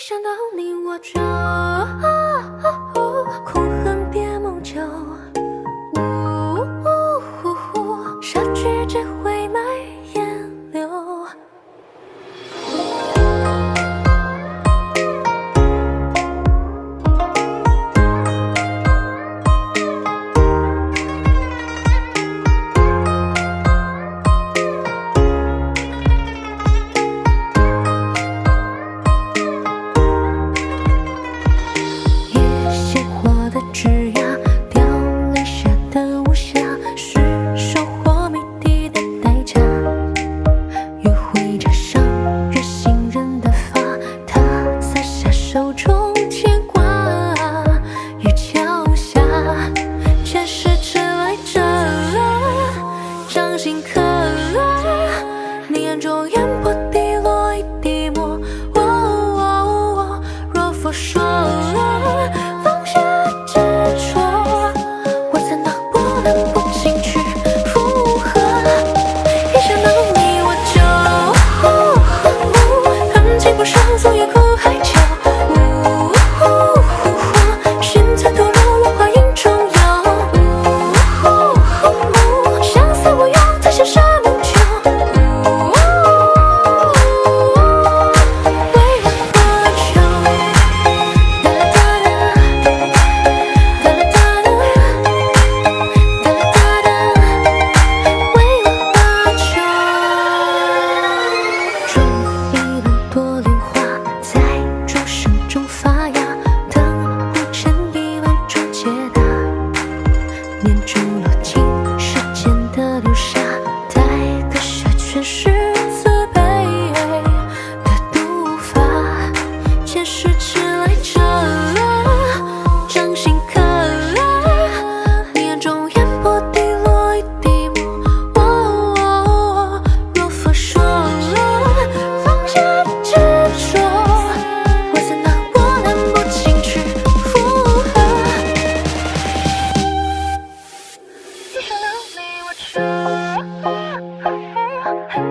想到你我就空恨别梦久，可乐。你眼中烟波滴落一滴墨。若佛说。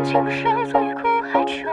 情不寿总于苦海囚